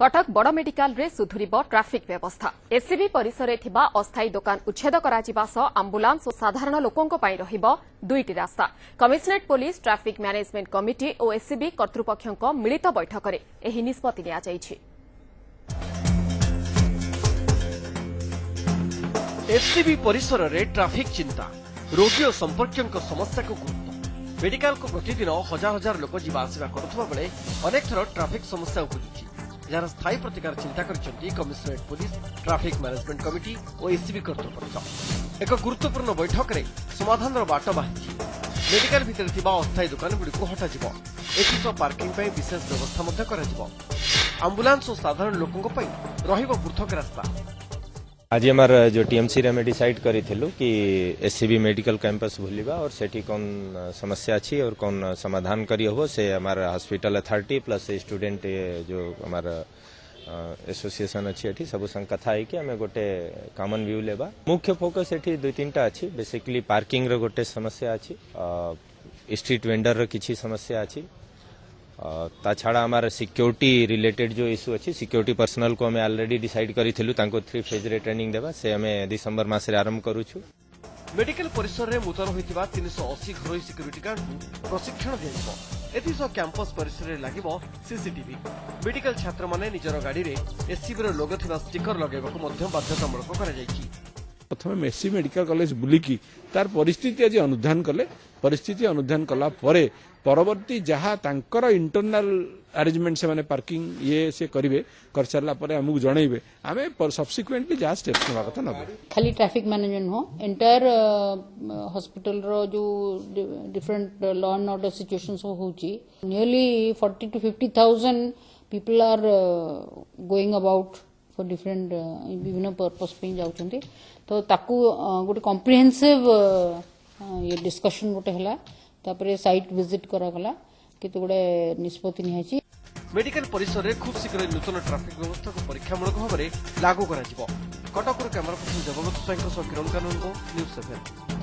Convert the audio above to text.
କଟକ ବଡ଼ ମେଡିକାଲରେ ସୁଧୁରିବ ଟ୍ରାଫିକ୍ ବ୍ୟବସ୍ଥା ଏସ୍ସିବି ପରିସରରେ ଥିବା ଅସ୍ଥାୟୀ ଦୋକାନ ଉଚ୍ଛେଦ କରାଯିବା ସହ ଆମ୍ଭୁଲାନ୍ସ ଓ ସାଧାରଣ ଲୋକଙ୍କ ପାଇଁ ରହିବ ଦୁଇଟି ରାସ୍ତା commissionerate police traffic management committee ଓ ଏସ୍ସିବି କର୍ତ୍ତୃପକ୍ଷଙ୍କ ମିଳିତ ବୈଠକରେ ଏହି ନିଷ୍ପତ୍ତି ନିଆଯାଇଛି ଏସ୍ସିବି ପରିସରରେ ଟ୍ରାଫିକ୍ ଚିନ୍ତା ରୋଗୀ ଓ ସମ୍ପର୍କୀୟଙ୍କ ସମସ୍ୟାକୁ ଗୁରୁତ୍ୱ ମେଡିକାଲକୁ ପ୍ରତିଦିନ ହଜାର ହଜାର ଲୋକ ଯିବା ଆସିବା କରୁଥିବା ବେଳେ ଅନେକ ଥର ଟ୍ରାଫିକ୍ ସମସ୍ୟା ଉପୁଜିଛି ଯାହାର ସ୍ଥାୟୀ ପ୍ରତିକାର ଚିନ୍ତା କରିଛନ୍ତି commissionerate police traffic management committee ଓ ଏସ୍ସିବି କର୍ତ୍ତୃପକ୍ଷ ଏକ ଗୁରୁତ୍ୱପୂର୍ଣ୍ଣ ବୈଠକରେ ସମାଧାନର ବାଟ ବାହାରିଛି ମେଡିକାଲ ଭିତରେ ଥିବା ଅସ୍ଥାୟୀ ଦୋକାନଗୁଡ଼ିକୁ ହଟାଯିବ ଏଥିସହ ପାର୍କିଂ ପାଇଁ ବିଶେଷ ବ୍ୟବସ୍ଥା ମଧ୍ୟ କରାଯିବ ଆମ୍ବୁଲାନ୍ସ ଓ ସାଧାରଣ ଲୋକଙ୍କ ପାଇଁ ରହିବ ପୃଥକ ରାସ୍ତା আমেৰ যো টিএমসি ৰেমেডিচাইড কৰি থলু কি S C B medical campus ভলিবা আৰু সেটি কোন সমস্যা আছে আৰু কোন সমাধান কৰিব সে আমাৰ হস্পিটেল অথৰ্টি প্লাস ষ্টুডেন্ট যো আমাৰ асоচিয়েচন আছে এতি সকসং কথা হেই কি আমি গটে কমন ভিউ লবা মুখ্য ফোকাস এতি দু তিনটা আছে বেসিকালি পার্কিং ৰ গটে সমস্যা আছে ষ্ট্ৰীট ভেন্ডৰৰ কিছি সমস্যা আছে তাছাড়া আমার সিকিউরিটি রিলেটেড যে ইস্যু আছে সিকিউরিটি পর্সনাল কু আমি অলরেডি ডিসাইড করেছিলু তাঁর থ্রি ফেজ্রে ট্রেনিং দেবা সে আমি ডিসেম্বর মাসে আরম্ভ করুছু মেডিকাল পরিসরের মুতয়ন হয়েছে তিনশো অশী ঘরোই সিকিউরিটি গার্ডু প্রশিক্ষণ দিয়েছে ଏଥିସହ କ୍ୟାମ୍ପସ୍ ପରିସରରେ ଲାଗିବ ସିସିଟିଭି ମେଡିକାଲ ଛାତ୍ରମାନେ ନିଜର ଗାଡ଼ିରେ ଏସ୍ସିବିର ଲୋଗୋ ଥିବା ଷ୍ଟିକର ଲଗାଇବାକୁ ମଧ୍ୟ ବାଧ୍ୟତାମୂଳକ କରାଯାଇଛି प्रथम मेसी मेडिकल कलेज बुलिकी तार परिस्थिति आज अनुधान कले परिस्थिति अनुधान कलापर परवर्त जहाँ इंटरनाल आरेजमेंट से पार्किंग ये से करेंगे कर सारापर आमको जनइबे आम सबसिक्वेन्टली जहाँ स्टेप ना कथ ना खाली ट्राफिक मैनेजमेंट नुह एंटायर हस्पिटाल जो different law and order situation सब हूँ nearly forty to fifty people are going about for different विभिन्न पर्पज पे जाऊँगी तो गोटे कम्प्रिहेनसीव ये डिस्कशन गोटे है सैट भिजिट करगला मेडिकल परिसर में खुब शीघ्र नूतन ट्राफिक व्यवस्था को परीक्षामूलक भाव लागू कटक्र कैमेरा पर्सन जगन्नाथ साई किरण कानून